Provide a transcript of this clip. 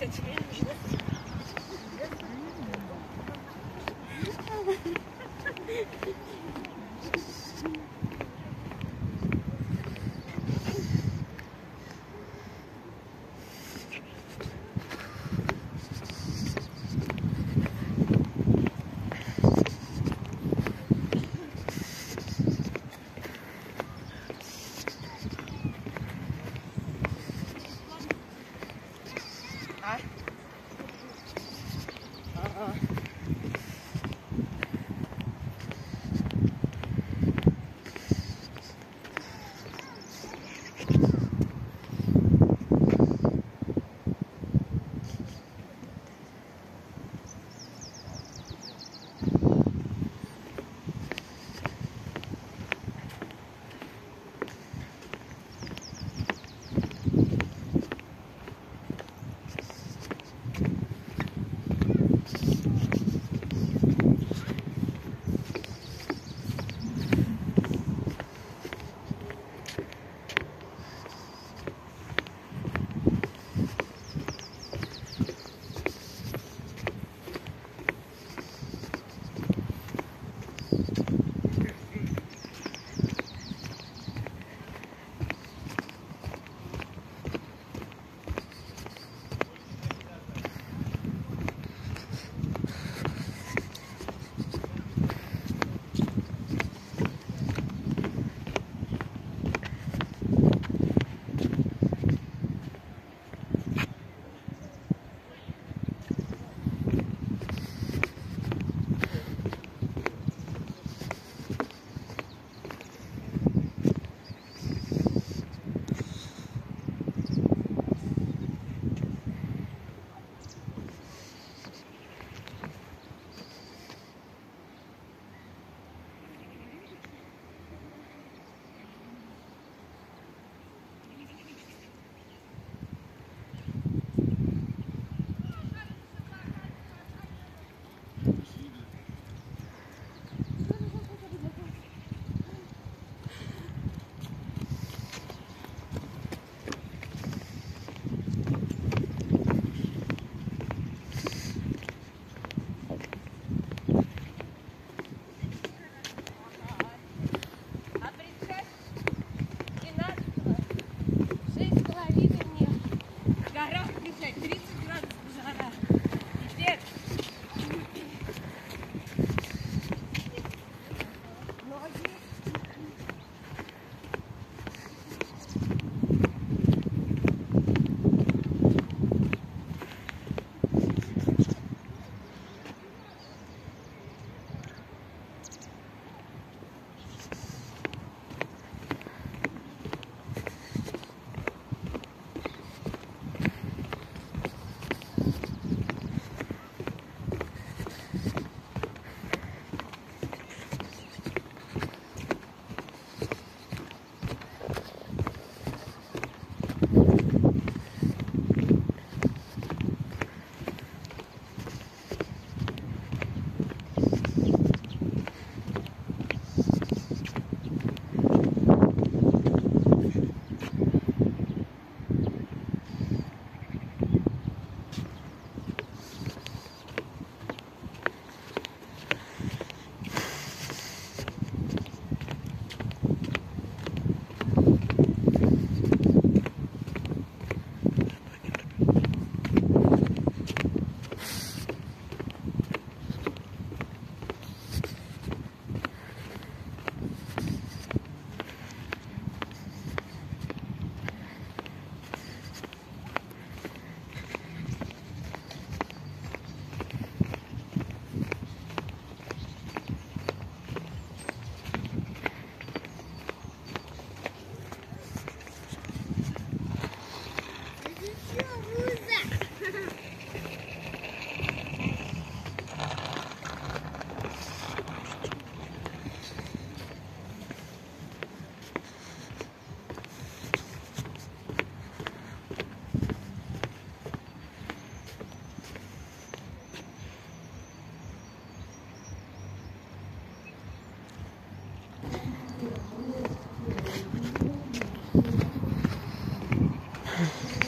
Seçilmiş. Okay.